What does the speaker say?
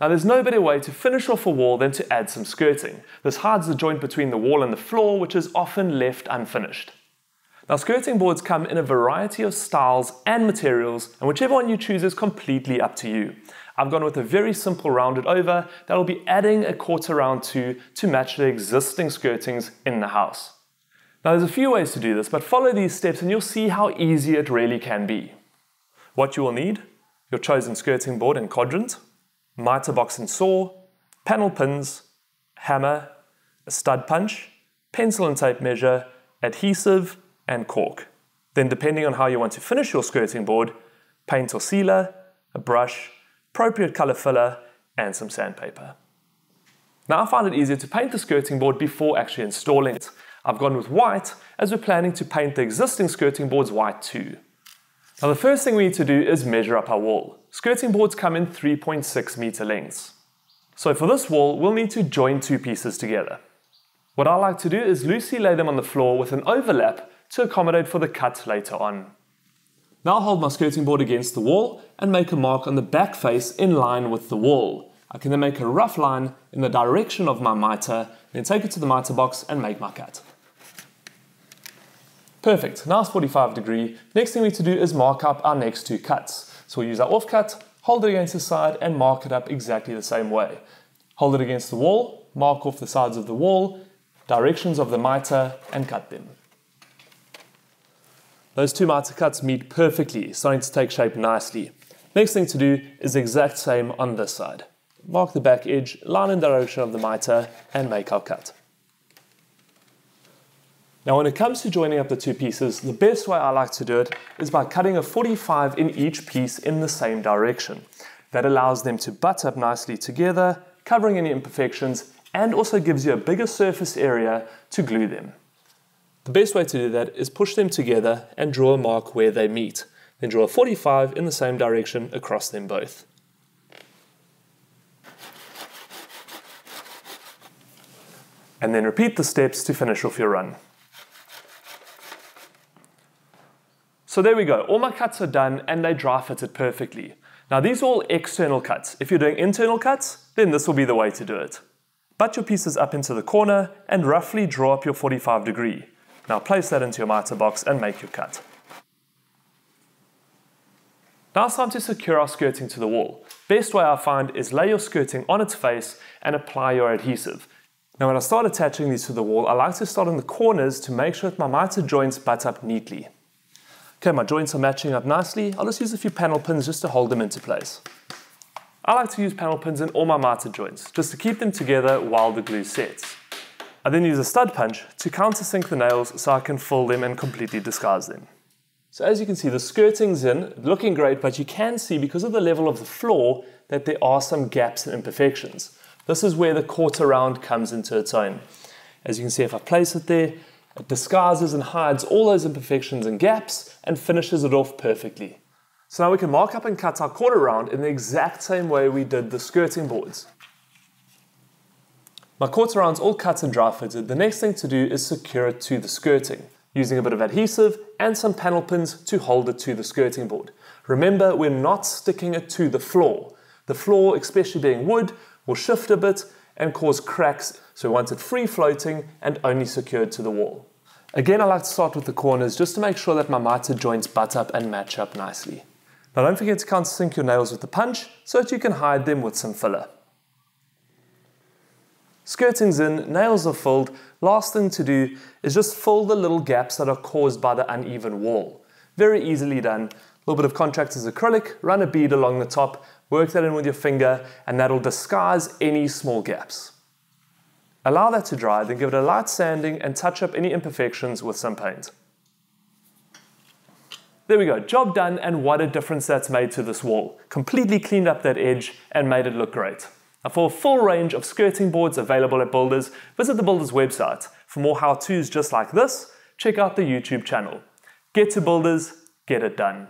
Now there's no better way to finish off a wall than to add some skirting. This hides the joint between the wall and the floor which is often left unfinished. Now skirting boards come in a variety of styles and materials and whichever one you choose is completely up to you. I've gone with a very simple rounded over that will be adding a quarter round to to match the existing skirtings in the house. Now there's a few ways to do this but follow these steps and you'll see how easy it really can be. What you will need, your chosen skirting board and quadrant, mitre box and saw, panel pins, hammer, a stud punch, pencil and tape measure, adhesive, and caulk. Then depending on how you want to finish your skirting board, paint or sealer, a brush, appropriate colour filler, and some sandpaper. Now I find it easier to paint the skirting board before actually installing it. I've gone with white as we're planning to paint the existing skirting boards white too. Now the first thing we need to do is measure up our wall. Skirting boards come in 3.6 meter lengths. So for this wall, we'll need to join two pieces together. What I like to do is loosely lay them on the floor with an overlap to accommodate for the cut later on. Now hold my skirting board against the wall and make a mark on the back face in line with the wall. I can then make a rough line in the direction of my mitre, then take it to the mitre box and make my cut. Perfect, now it's 45 degree. Next thing we need to do is mark up our next two cuts. So we'll use our offcut, hold it against the side and mark it up exactly the same way. Hold it against the wall, mark off the sides of the wall, directions of the mitre and cut them. Those two mitre cuts meet perfectly, starting to take shape nicely. Next thing to do is the exact same on this side. Mark the back edge, line in direction of the mitre and make our cut. Now when it comes to joining up the two pieces, the best way I like to do it is by cutting a 45 in each piece in the same direction. That allows them to butt up nicely together, covering any imperfections, and also gives you a bigger surface area to glue them. The best way to do that is push them together and draw a mark where they meet. Then draw a 45 in the same direction across them both. And then repeat the steps to finish off your run. So there we go, all my cuts are done and they dry fitted perfectly. Now these are all external cuts. If you're doing internal cuts, then this will be the way to do it. Butt your pieces up into the corner and roughly draw up your 45 degree. Now place that into your mitre box and make your cut. Now it's time to secure our skirting to the wall. Best way I find is lay your skirting on its face and apply your adhesive. Now when I start attaching these to the wall, I like to start in the corners to make sure that my mitre joints butt up neatly. Okay, my joints are matching up nicely. I'll just use a few panel pins just to hold them into place. I like to use panel pins in all my mitre joints, just to keep them together while the glue sets. I then use a stud punch to countersink the nails so I can fill them and completely disguise them. So as you can see, the skirting's in, looking great, but you can see because of the level of the floor that there are some gaps and imperfections. This is where the quarter round comes into its own. As you can see, if I place it there, it disguises and hides all those imperfections and gaps and finishes it off perfectly. So now we can mark up and cut our quarter round in the exact same way we did the skirting boards. My quarter round's all cut and dry fitted. The next thing to do is secure it to the skirting, using a bit of adhesive and some panel pins to hold it to the skirting board. Remember, we're not sticking it to the floor. The floor, especially being wood, will shift a bit and cause cracks, so we want it free floating and only secured to the wall. Again, I like to start with the corners just to make sure that my mitre joints butt up and match up nicely. Now don't forget to countersink your nails with the punch so that you can hide them with some filler. Skirting's in, nails are filled, last thing to do is just fill the little gaps that are caused by the uneven wall. Very easily done. A little bit of contractor's acrylic, run a bead along the top, work that in with your finger, and that'll disguise any small gaps. Allow that to dry, then give it a light sanding and touch up any imperfections with some paint. There we go, job done and what a difference that's made to this wall. Completely cleaned up that edge and made it look great. Now for a full range of skirting boards available at Builders, visit the Builders website. For more how-tos just like this, check out the YouTube channel. Get to Builders, get it done.